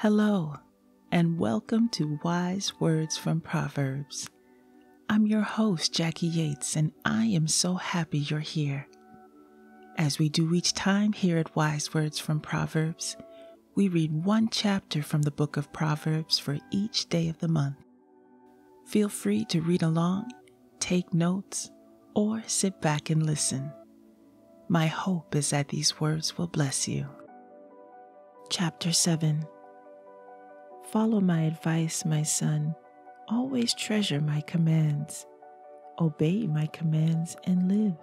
Hello, and welcome to Wise Words from Proverbs. I'm your host, Jackie Yates, and I am so happy you're here. As we do each time here at Wise Words from Proverbs, we read one chapter from the book of Proverbs for each day of the month. Feel free to read along, take notes, or sit back and listen. My hope is that these words will bless you. Chapter 7 Follow my advice, my son. Always treasure my commands. Obey my commands and live.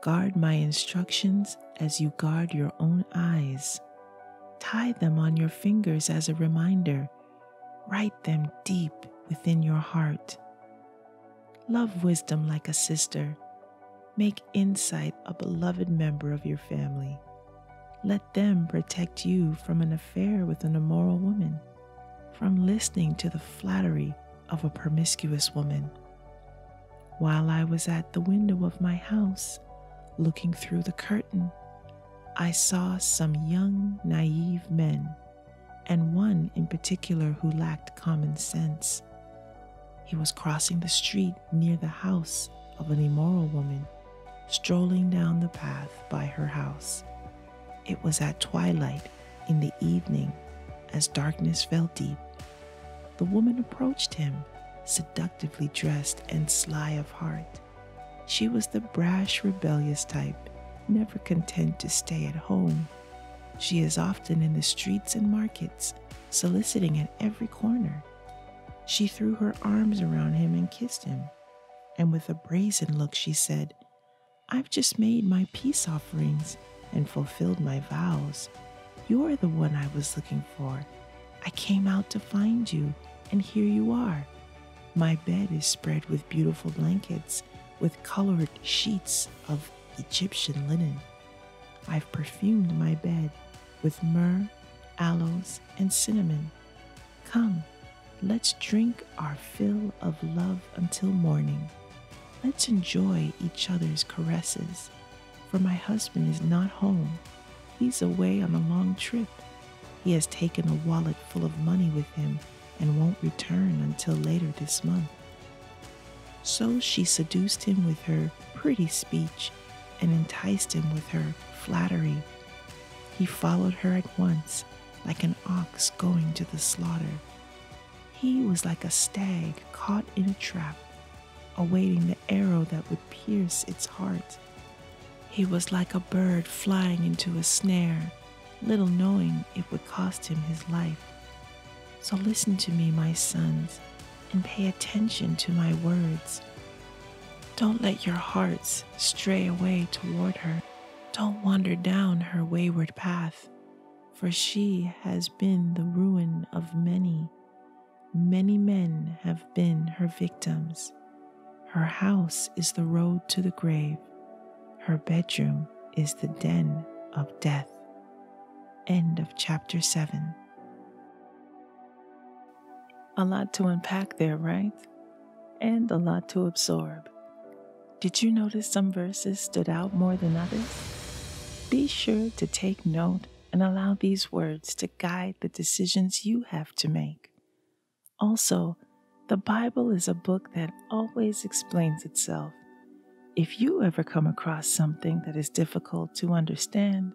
Guard my instructions as you guard your own eyes. Tie them on your fingers as a reminder. Write them deep within your heart. Love wisdom like a sister. Make insight a beloved member of your family. Let them protect you from an affair with an immoral woman, from listening to the flattery of a promiscuous woman. While I was at the window of my house, looking through the curtain, I saw some young, naive men, and one in particular who lacked common sense. He was crossing the street near the house of an immoral woman, strolling down the path by her house. It was at twilight in the evening as darkness fell deep. The woman approached him, seductively dressed and sly of heart. She was the brash, rebellious type, never content to stay at home. She is often in the streets and markets, soliciting at every corner. She threw her arms around him and kissed him, and with a brazen look she said, I've just made my peace offerings and fulfilled my vows. You're the one I was looking for. I came out to find you, and here you are. My bed is spread with beautiful blankets, with colored sheets of Egyptian linen. I've perfumed my bed with myrrh, aloes, and cinnamon. Come, let's drink our fill of love until morning. Let's enjoy each other's caresses for my husband is not home. He's away on a long trip. He has taken a wallet full of money with him and won't return until later this month. So she seduced him with her pretty speech and enticed him with her flattery. He followed her at once, like an ox going to the slaughter. He was like a stag caught in a trap, awaiting the arrow that would pierce its heart. He was like a bird flying into a snare, little knowing it would cost him his life. So listen to me, my sons, and pay attention to my words. Don't let your hearts stray away toward her. Don't wander down her wayward path, for she has been the ruin of many. Many men have been her victims. Her house is the road to the grave. Her bedroom is the den of death. End of chapter 7. A lot to unpack there, right? And a lot to absorb. Did you notice some verses stood out more than others? Be sure to take note and allow these words to guide the decisions you have to make. Also, the Bible is a book that always explains itself if you ever come across something that is difficult to understand,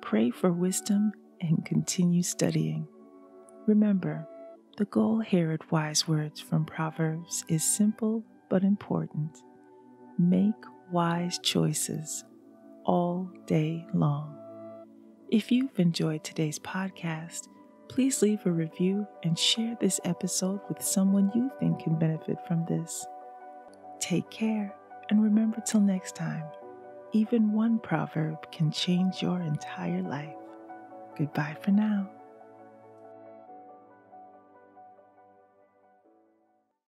pray for wisdom and continue studying. Remember, the goal here at Wise Words from Proverbs is simple but important. Make wise choices all day long. If you've enjoyed today's podcast, please leave a review and share this episode with someone you think can benefit from this. Take care and remember till next time, even one proverb can change your entire life. Goodbye for now.